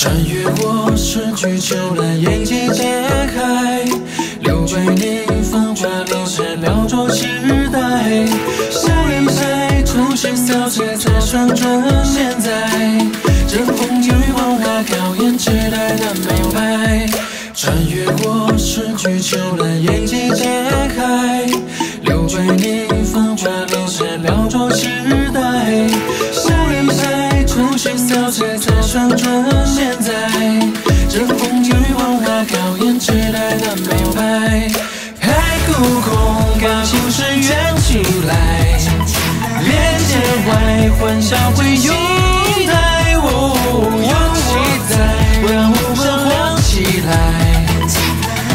穿越过市区秋蓝，眼界展开，留给你风华流逝雕琢时代。晒一晒，初心小姐在旋转现在，这风景与文化考验时代的美白。穿越过市区秋蓝，眼界展开，留给你风华流逝雕琢时代。晒一晒，初心小姐在旋转现在，这风景与文化考验时代的美白。海枯空，高兴时圆起来，连接外欢笑会拥戴，哦，有期待，让我们慌起来。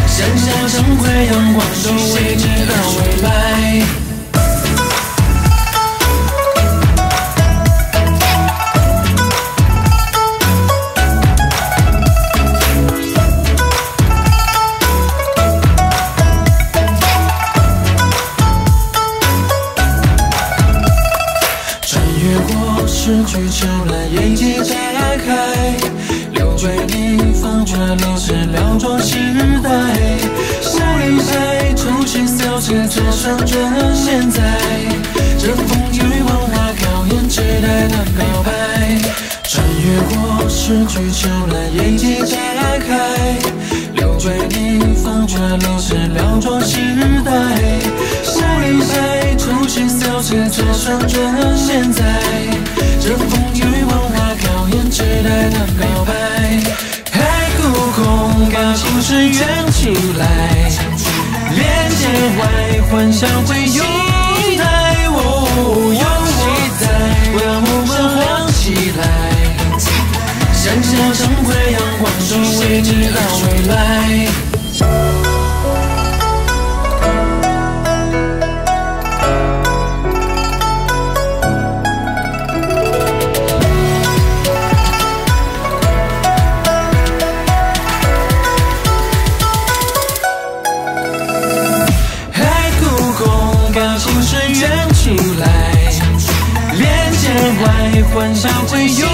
闪闪生辉，阳光都未知的未来。过市区秋蓝，眼界展开，留给你风华流逝雕琢时代。晒一晒，初心小姐在旋转现在，这风雨文化考验时代的告白。穿越过失去秋蓝，眼界展开，留给你风华流逝雕琢时。圆起来，连接外幻想会拥戴，哦，有期待，不让我们亮起来。闪闪生辉，阳光都未知到未来。你幻想会有。